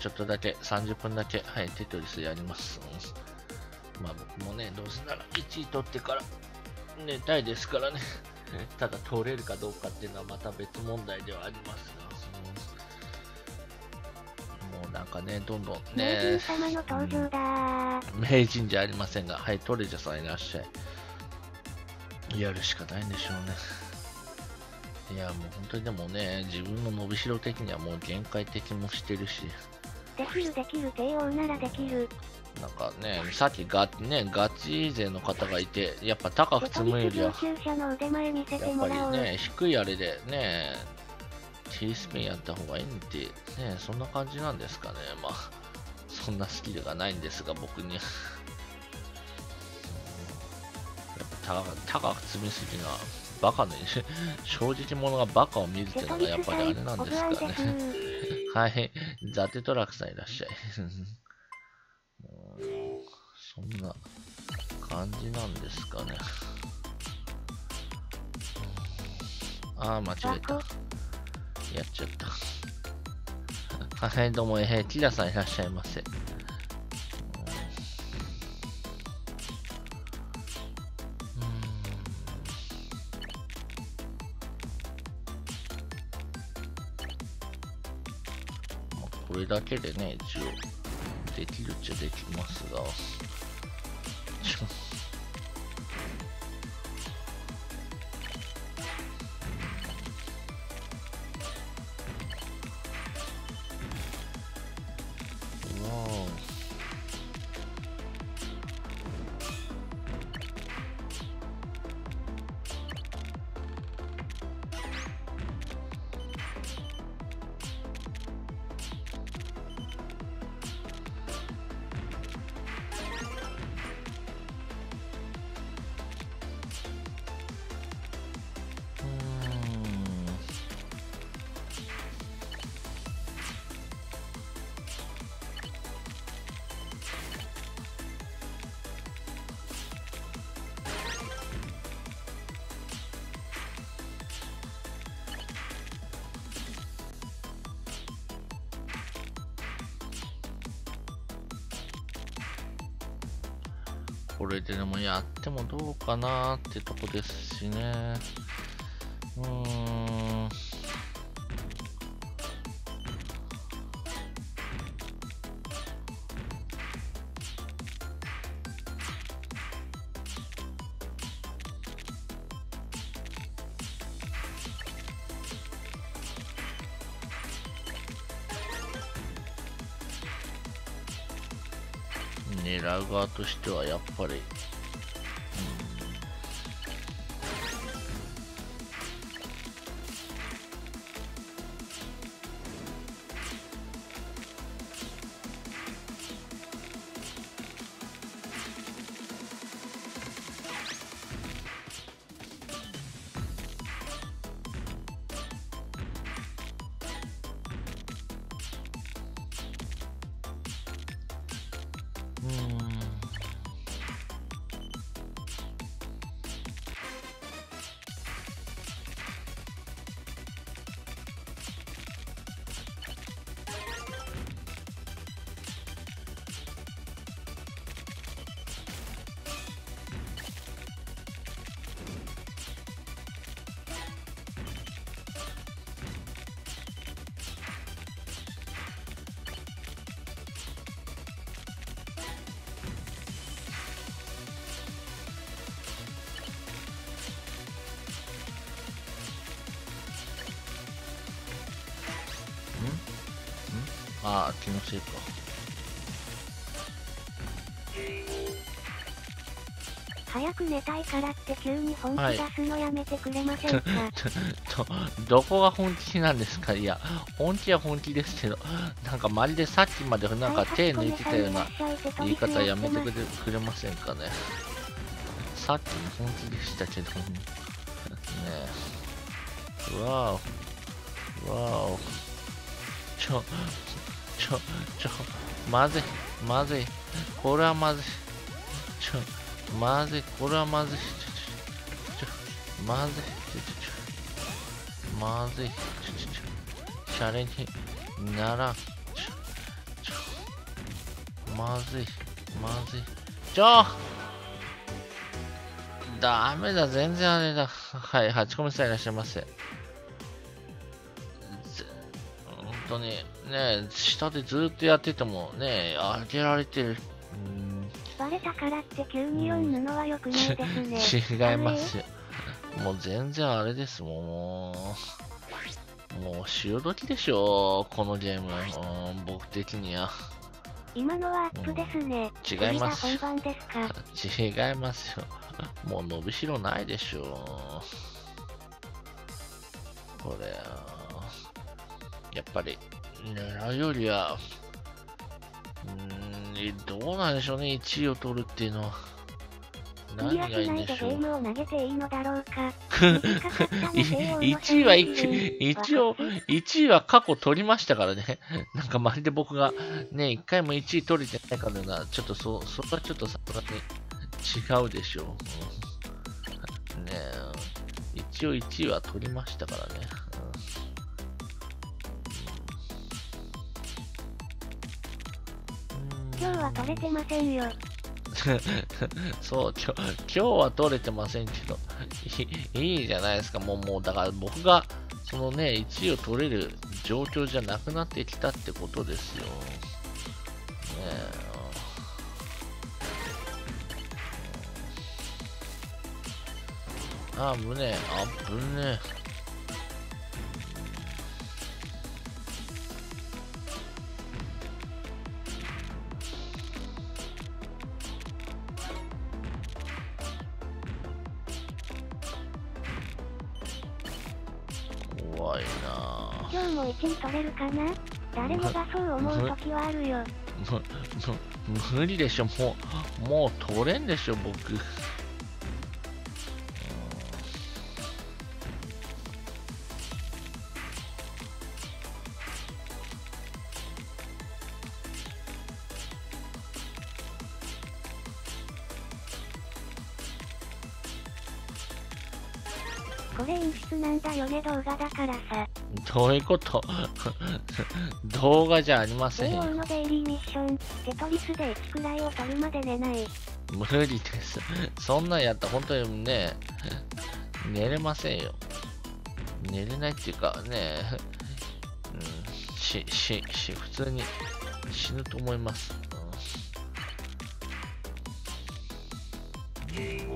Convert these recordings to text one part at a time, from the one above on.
ちょっとだけ、30分だけ、はい、テトリスやります。まあ僕もね、どうせなら1位取ってから寝たいですからね。ただ取れるかどうかっていうのはまた別問題ではありますが、もうなんかね、どんどんね、名人様の登場だ、うん、名人じゃありませんが、はい、トレジャさんいらっしゃい。やるしかないんでしょうね。いや、もう本当にでもね、自分の伸びしろ的にはもう限界的もしてるし。できるできる帝王ならできる。なんかね、さっきガ,、ね、ガチ勢の方がいて、やっぱ高く積むよりは、やっぱりね、低いあれでね、T スピンやった方がいいって、ね、そんな感じなんですかね。まあ、そんなスキルがないんですが、僕に。やっぱ高高く積みすぎな、バカの、正直者がバカを見るっていうのがやっぱりあれなんですかね。はい。ザテトラクさんいらっしゃい。そんな感じなんですかね。ああ、間違えた。やっちゃった。はい、どうも、えー、キラさんいらっしゃいませ。だけでね、一応できるっちゃできますが、これででもやってもどうかなってとこですしね。うーん。としてはやっぱり、ああ、気のせいか。早く寝たいからって急に本気出すのやめてくれませんか、はい、どこが本気なんですか？いや、本気は本気ですけど、なんかまるでさっきまでなんか手抜いてたような言い方やめてくれくれませんかね。さっきも本気でしたけどね。え。わお。わお。ちょ、ちょ、ちょ、まずい、まずい。これはまずい。ちょ、まずい、これはまずい。ちょ、ちょ、まずい。ちょ、ちょ、ちょ、まずい。ちょ、ちょ、ちょ、シャレにならん。ちょ、まずい。まずい。ちょダメだ、全然あれだ。はい、8コミさんいらっしゃいませ。本当に、ね、下でずっとやっててもね、開けられてる。バレたからって急に読むのは良くないですね。違いますよ。もう全然あれですもん。もう潮時でしょ、このゲーム。うん、僕的には。今のはアップですね。違います。本番ですか違いますよ。もう伸びしろないでしょ。これ、やっぱり、狙うよりは、うん、どうなんでしょうね、1位を取るっていうのは。何がいいんでしょう。1 位は一応、1位は過去取りましたからね。なんかまるで僕がね、1回も1位取れてないかのような、ちょっとそ、そこはちょっとさすがに違うでしょう。うん、ね一応1位は取りましたからね。今日は取れてませんよ。そう、今日、今日は取れてませんけど、いいじゃないですか。もう、もう、だから僕が、そのね、1位を取れる状況じゃなくなってきたってことですよ。ねえ。あ、ぶねえ、あぶねえ。取れるかな？誰もがそう思う時はあるよ。無理でしょ、もう、もう取れんでしょ、僕。どういうこと？動画じゃありませんよ。のデイリーミッション、テトリスで1くらいを取るまで寝ない。無理です。そんなんやったら本当にね、寝れませんよ。寝れないっていうかね、うん、し、し、し、普通に死ぬと思います。うん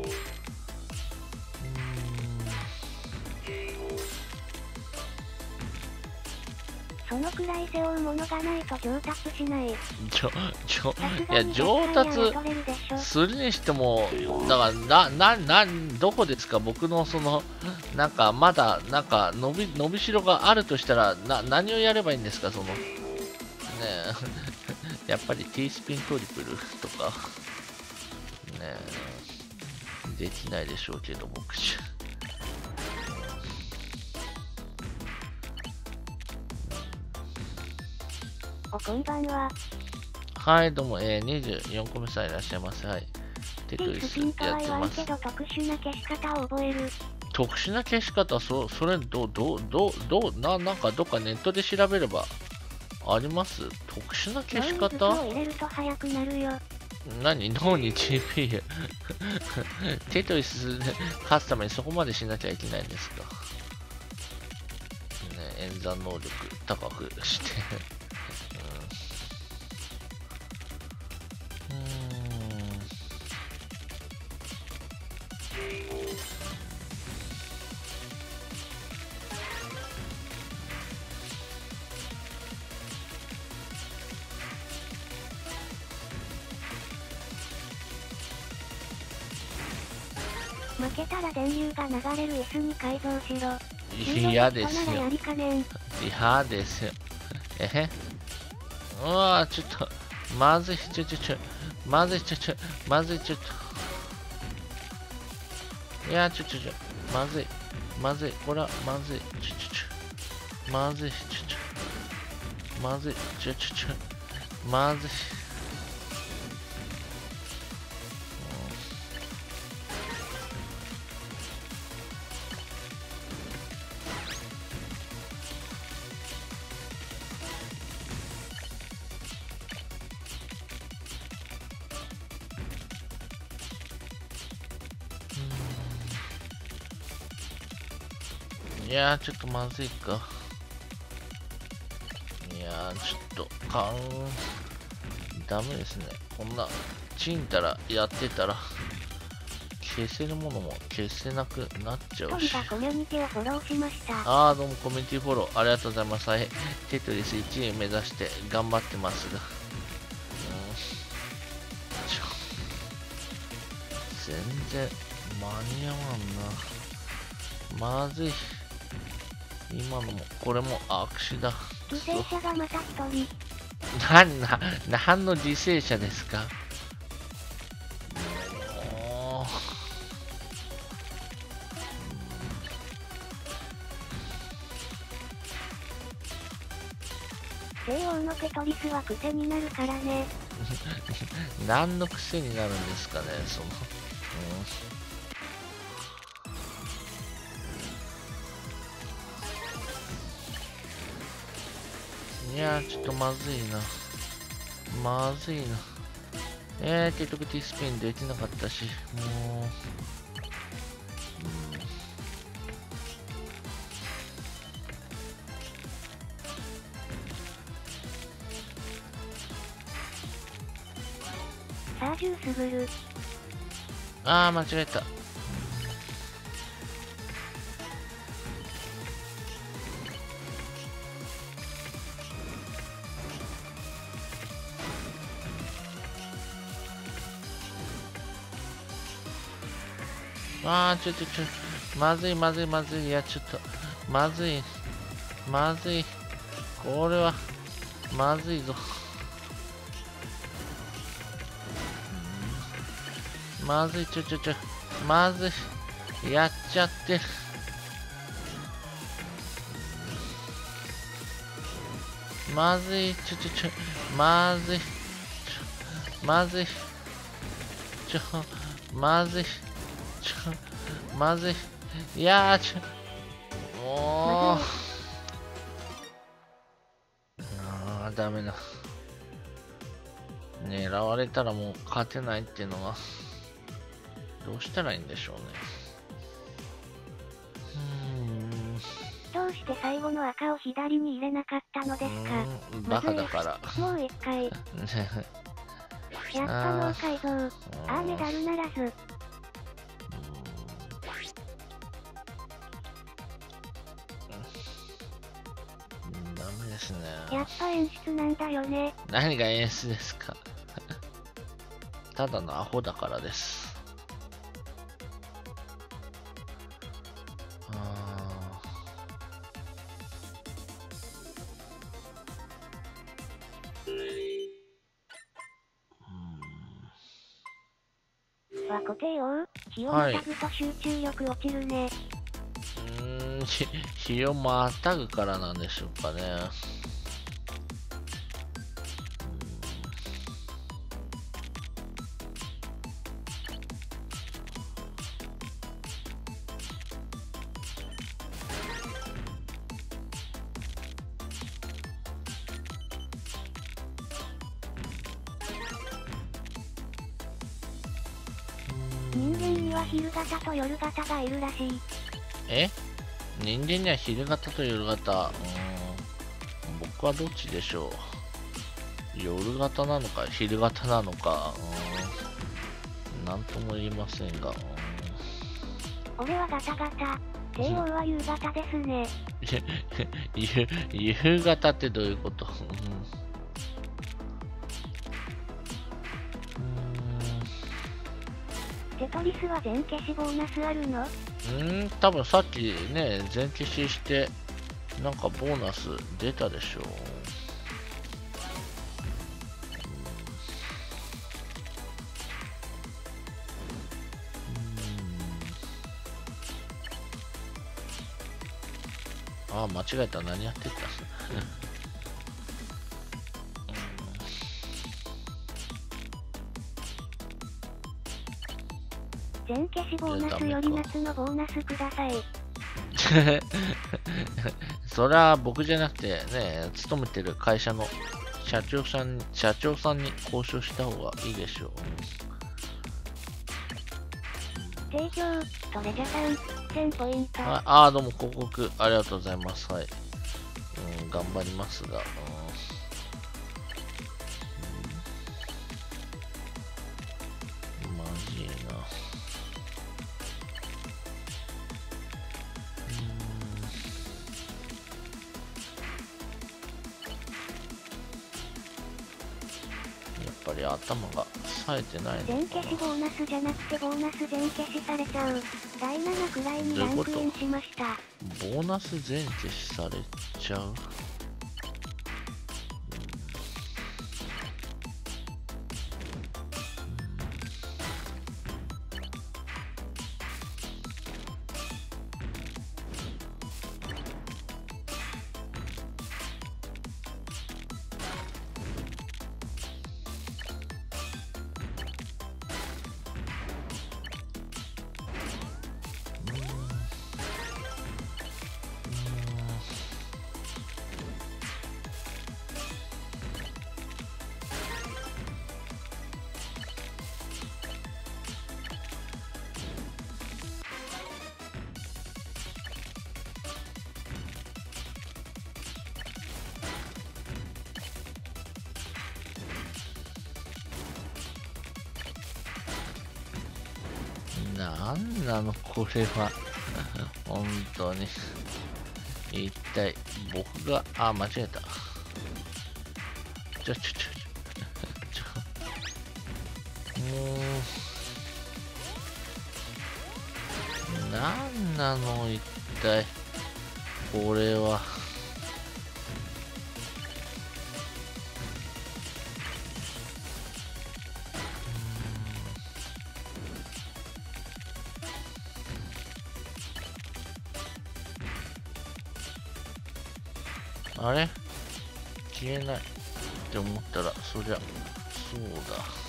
くらい背負うものがないと上達しない。ちょ、ちょ、いや、上達するにしても、だから、な、な、な、どこですか？僕のその、なんか、まだ、なんか、伸び、伸びしろがあるとしたら、な、何をやればいいんですか？その、ねえ、やっぱり T スピントリプルとか、ねえ、できないでしょうけど、僕じゃ。お、こんばんは。はい、どうも、えー、24個目さんいらっしゃいます。はい。テトリスやってます。けど特殊な消し方を覚える。特殊な消し方、そ、それ、ど、ど、ど、ど、な、なんかどっかネットで調べればあります？特殊な消し方？を入れると早くなるよ。何？脳に GPU テトリス勝つためにそこまでしなきゃいけないんですか？ね演算能力高くして流が流れる椅子に改造しろ。嫌ですよ。嫌ですよ。えへ？うわちょっと、まずい、ちょちょちょ、まずい、ちょちょ、まずい、ちょっと。いや、ちょちょちょ、まずい、まずい、これはまずい、ちょちょちょ、まずい、ちょちょ、まずい、ちょちょちょ、まずい。やー、ちょっとまずいか。いやー、ちょっと、かん、ダメですね。こんな、ちんたらやってたら、消せるものも消せなくなっちゃうし。がコミュニティをフォローしましたあー、どうもコミュニティフォローありがとうございます。はい。テトリス1位目指して頑張ってますが。全然間に合わんな。まずい。今のも、これも握手だ。犠牲者がまた一人なんな、何の犠牲者ですか？も西欧のテトリスは癖になるからねう何の癖になるんですかね、その。うんいやー、ちょっとまずいな。まずいな。えー、結局ティースピンできなかったし、もう。さあジュースブルあー、間違えた。あー、ちょちょちょ、まずいまずいまずい、いや、ちょっと、まずい、まずい、これは、まずいぞ。まずい、ちょちょちょ、まずい、やっちゃって。まずい、ちょちょちょ、まずい、ちょ、まずい、ちょ、まずい、まずい、いやー、ちょ、もう、あー、ダメだ。狙われたらもう勝てないっていうのは、どうしたらいいんでしょうね。うどうして最後の赤を左に入れなかったのですか？バカだから。もう一回。やっぱ脳改造あー。メダルならずですね。やっぱ演出なんだよね。何が演出ですか？ただのアホだからです。あはい。またぐと集中力落ちるね、ーうーん、ひ 日をまたぐからなんでしょうかね。型がいるらしいえ？人間には昼型と夜型。うーん。僕はどっちでしょう？夜型なのか、昼型なのか。うーん。なんとも言いませんが。う俺はガタガタ西欧は夕方ですね 夕方ってどういうこと？トリスは全消しボーナスあるの？うーん、多分さっきね、全消しして、なんかボーナス出たでしょう。ああ、間違えた。何やってた？全消しボーナスより夏のボーナスください それは僕じゃなくてね、勤めてる会社の社長さん、社長さんに交渉した方がいいでしょう。提供トレジャさん1000ポイント。ああ、どうも広告ありがとうございます。はい。うん、頑張りますが。うん頭が冴えてないの全消しボーナスじゃなくてボーナス全消しされちゃう。第7くらいにランクインしました。ボーナス全消しされちゃう？なんなのこれは。本当に。一体、僕が、あ、間違えた。ちょ、ちょ、ちょ、ちょ、ちょ。もう、なんなの一体、これは。あれ？消えないって思ったら、そりゃ、そうだ。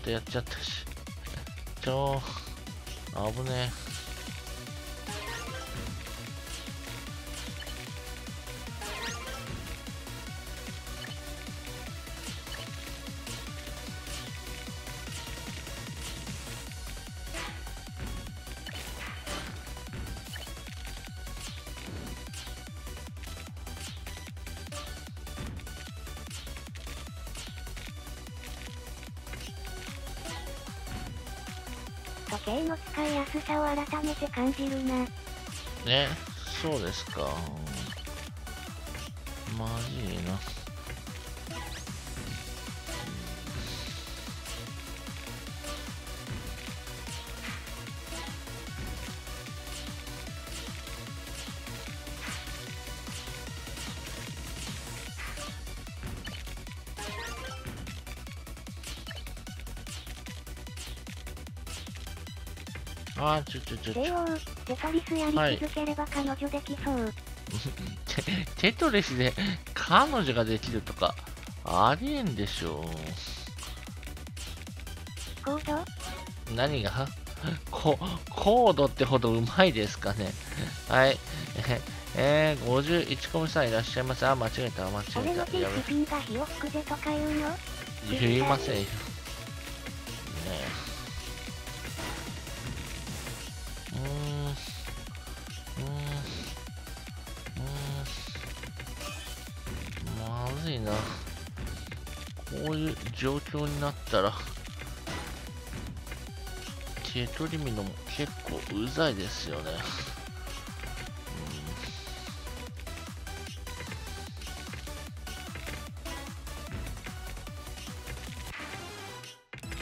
ことやっちゃったし。ちょー、危ねえ。時計の使いやすさを改めて感じるな。ね、そうですか。あー、ちょちょちょちょ。帝王、テトリスやり続ければ彼女できそう。テ テトリスで彼女ができるとか、ありえんでしょコードう。何が？ココードってほどうまいですかね。はい。えー、51コミさんいらっしゃいます。あ、間違えた、間違えた。や T スピンが火を吹くぜとか言うのべ、言いませんよ。状況になったら、テトリミノも結構うざいですよね。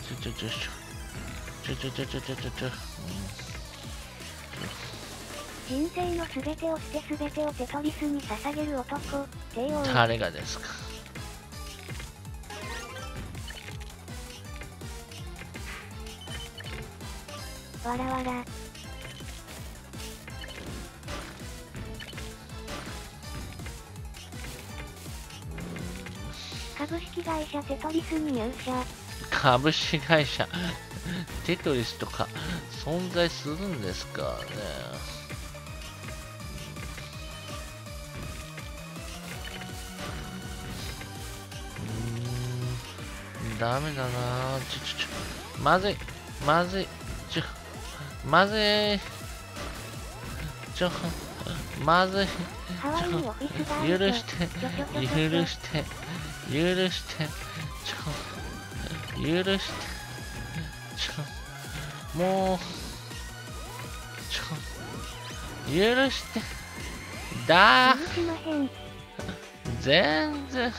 ちょちょちょちょちょちょちょちょちょ人生のすべてを捨てすべてをテトリスに捧げる男、帝王。誰がですか？わらわら。株式会社テトリスに入社。株式会社 テトリスとか存在するんですかね。うん、ダメだなちょちょちょ、まずい、まずい、まずい、ちょ、まずい、ハワイにオフィスがある許して、ちょちょちょちょ許して、許して、ちょ、許して、ちょ、もう、ちょ、許して、だ。全然、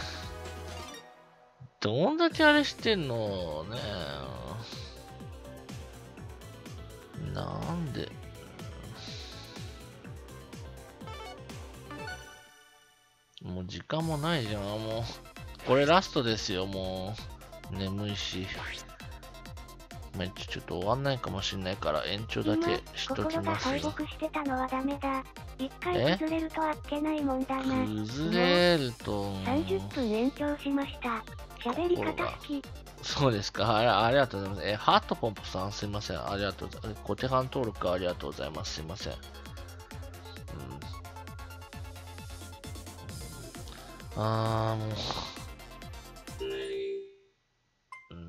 どんだけあれしてんのねなんで？もう時間もないじゃん、もう。これラストですよ、もう。眠いし。めっちゃちょっと終わんないかもしんないから延長だけしとき心がますよ敗。北してたのはダメだ。一回え？崩れるとあっけないもんだな。崩れると、30分延長しました。喋り方好き。そうですか。あありがとうございます。え、ハートポンポさんすいません。ありがとうございます。ご手版登録ありがとうございます。すいません。うん。あー、もう。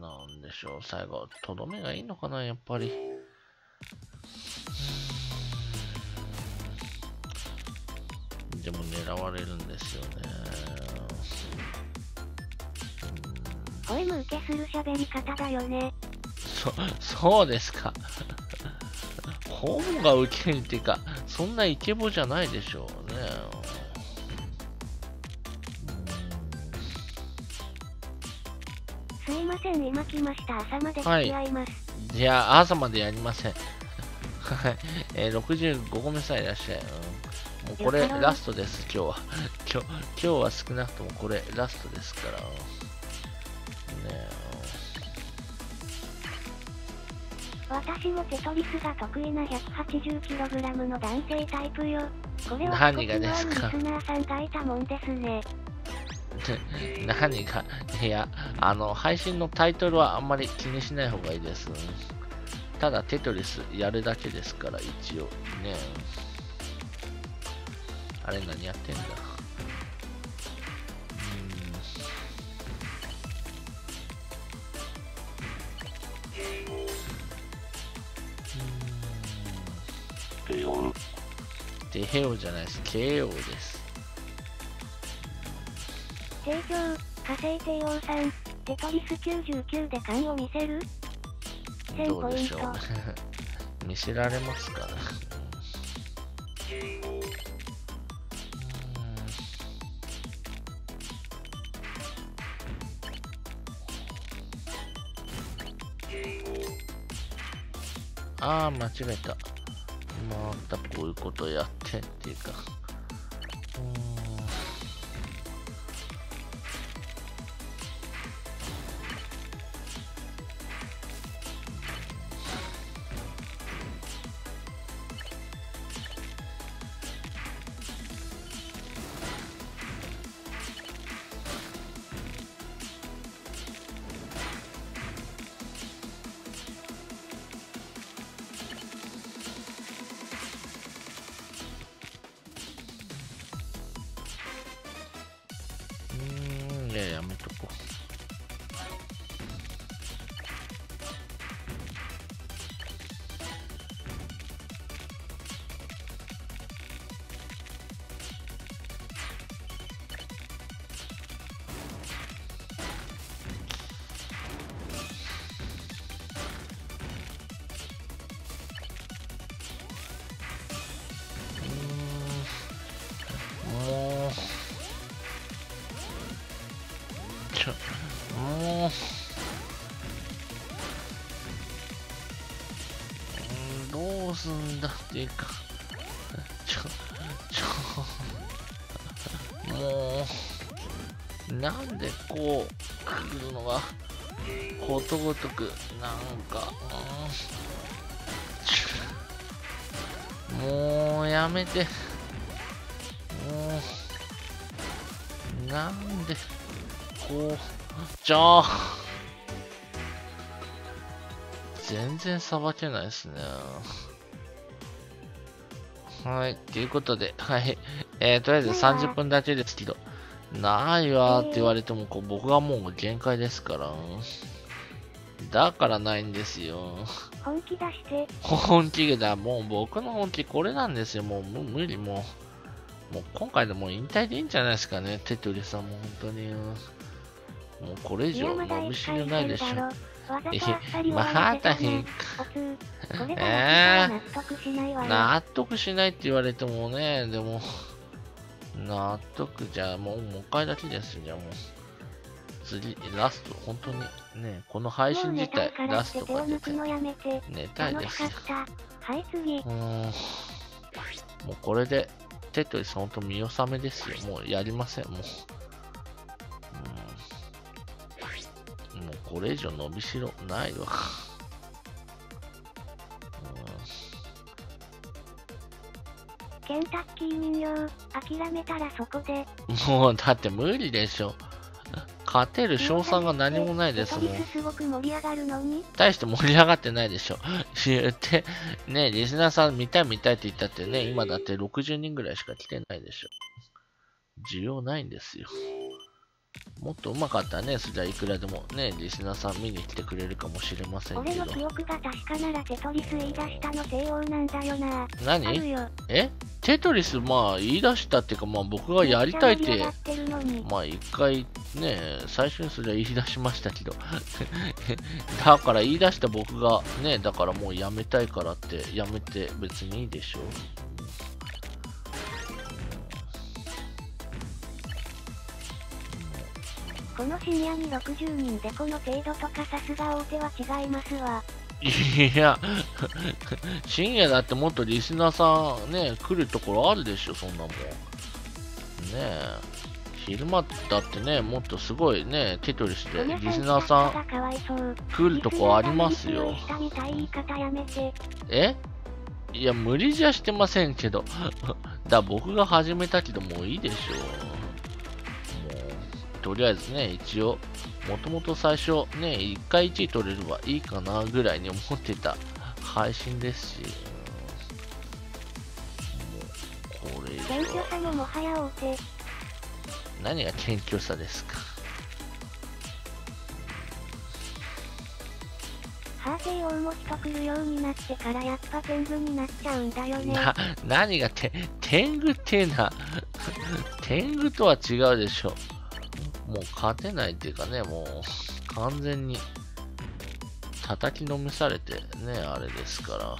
なんでしょう。最後、とどめがいいのかな、やっぱり。でも狙われるんですよね。ポエム受けする喋り方だよね。そ、そうですか。本が受けにっていうか、そんなイケボじゃないでしょうね。すいません、今来ました。朝まで付き合います。うんいや、朝までやりません。はい。えー、65個目さえいらっしゃい。うん、もうこれラストです、今日は。今日、今日は少なくともこれラストですから。私もテトリスが得意な 180kg の男性タイプよ。これは何がですか？リスナーさんがいたもんですね。何が、いや、あの、配信のタイトルはあんまり気にしない方がいいです。ただ、テトリスやるだけですから、一応。ねあれ何やってんだ？デヘオじゃないです。KO です。提供、火星帝王さん、テトリス99で勘を見せる ?1000 どポイント。うでしょう。見せられますかね。ああ、間違えた。またこういうことやってっていうか。うんんどうすんだっていうか。ちょ、ちょ、もう、なんでこう、来るのが、ことごとく、なんか、うん、もう、やめて。もう、なんで、こう、じゃあ、全然さばけないですね。はい。ということで、はい。えー、とりあえず30分だけですけど、ないわーって言われても、こう僕がもう限界ですから。だからないんですよ。本気出して。本気だ。もう僕の本気これなんですよ。もう無理もう。もう今回でもう引退でいいんじゃないですかね。テトリさんも本当に。もうこれ以上伸びしろないでしょ。え、また変か。えー、納得しないって言われてもね、でも、納得じゃあもう、もう一回だけですじゃあもう。次、ラスト、本当にね、この配信自体、ラストか出て、寝たいです。はい、次。うん、もうこれで、テトリス本当見納めですよ。もうやりません、もう。これ以上伸びしろないわ。ケンタッキー人形、諦めたらそこで。もう、だって無理でしょ。勝てる賞賛が何もないですもん。すごく盛り上がるのに大して盛り上がってないでしょ。言って、ねリスナーさん見たい見たいって言ったってね、今だって60人ぐらいしか来てないでしょ。需要ないんですよ。もっと上手かったらね、それはいくらでもね、リスナーさん見に来てくれるかもしれませんけど。俺の記憶が確かならテトリス言い出したの西欧なんだよな。何？え？テトリスまあ言い出したっていうかまあ僕がやりたいって、まあ一回ね、最初にそれは言い出しましたけど。だから言い出した僕がね、だからもうやめたいからってやめて別にいいでしょ。この深夜に60人でこの程度とかさすが大手は違いますわ。いや、深夜だってもっとリスナーさんね、来るところあるでしょ、そんなもん。ねえ。昼間だってね、もっとすごいね、テトリスでリスナーさん来るとこありますよ。え？いや、無理じゃしてませんけど。だ僕が始めたけどもういいでしょ。とりあえずね、一応、もともと最初ね、1回1位取れればいいかなぐらいに思ってた配信ですし、もう、これ謙虚さももはや大手。何が謙虚さですか？ハーセイ大文字と来るようになってからやっぱ天狗になっちゃうんだよね。な、何がて、天狗っていうのは 天狗とは違うでしょ。もう勝てないっていうかね、もう完全に叩きのめされてね、あれですから。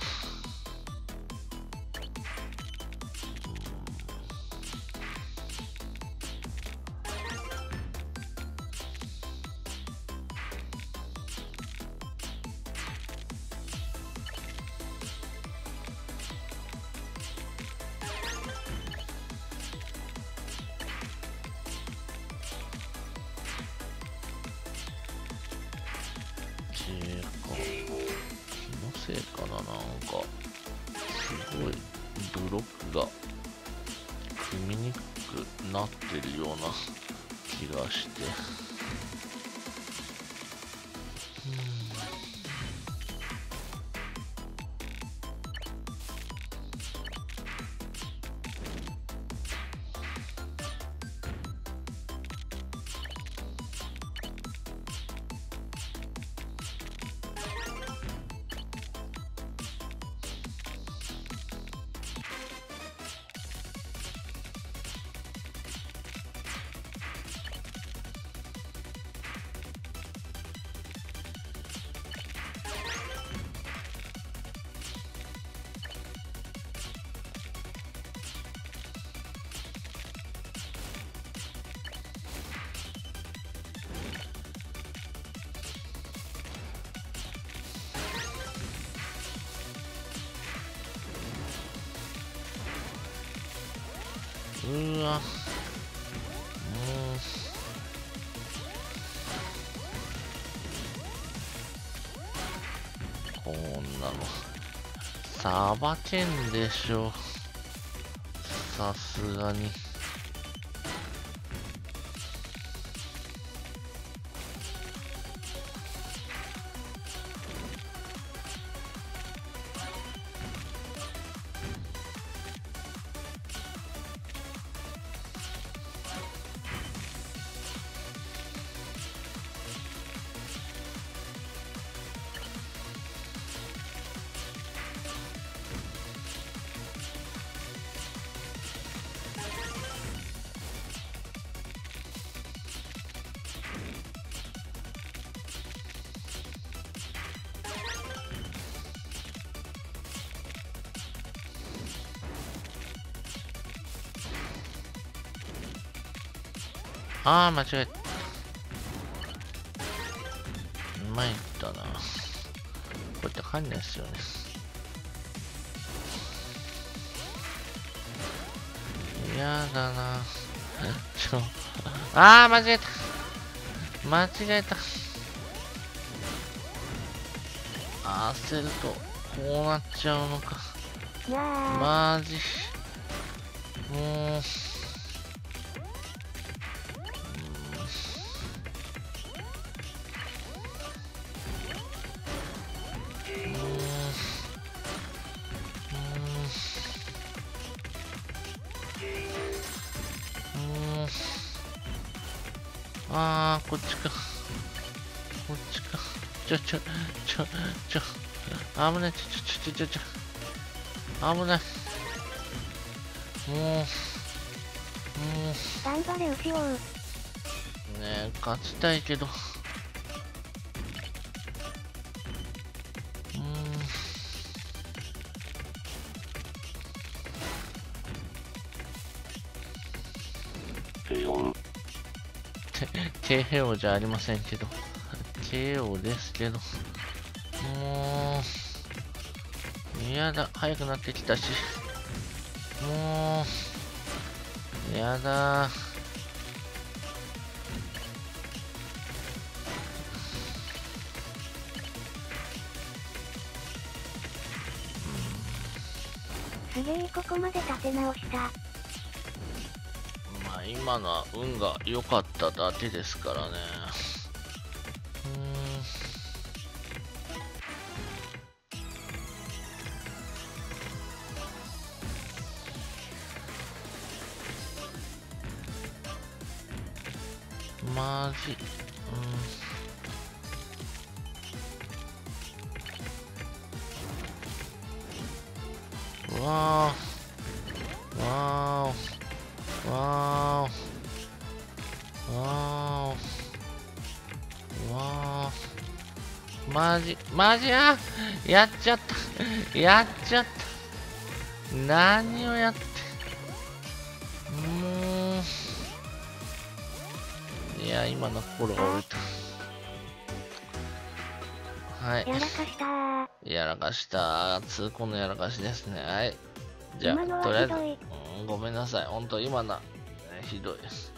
か気のせいかななんかすごいブロックが組みにくくなってるような気がして。うわ。もう。こんなの。さばけんでしょ。さすがに。ああ、間違えた。参ったな。こうやってかんないっすよね。やだな。ちょ、ああ、間違えた。間違えた。焦ると、こうなっちゃうのか。マジ。もう。ちょ、ちょ、ちょ、ちょ、危ない、ちょ、ちょ、ちょ、ちょ、ちょ、危ない。もう、もう。頑張れ、牛王。ねえ、勝ちたいけど。KO じゃありませんけど。KO ですけど。もう、やだ、早くなってきたし。もう、やだすげえここまで立て直した。今のは運が良かっただけですからね。マジ。うん。わー。わー。わーわーわーマジ、マジややっちゃった。やっちゃった。何をやっ今の心が折れた。はい。やらかしたやらかした痛恨のやらかしですね。はい。じゃあ、とりあえず。ごめんなさい。ほんと、今の、ね、ひどいです。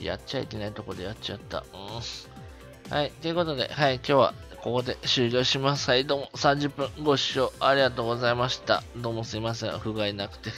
やっちゃいけないとこでやっちゃった。うん。はい。ということで、はい。今日はここで終了します。はい。どうも30分ご視聴ありがとうございました。どうもすいません。不甲斐なくて。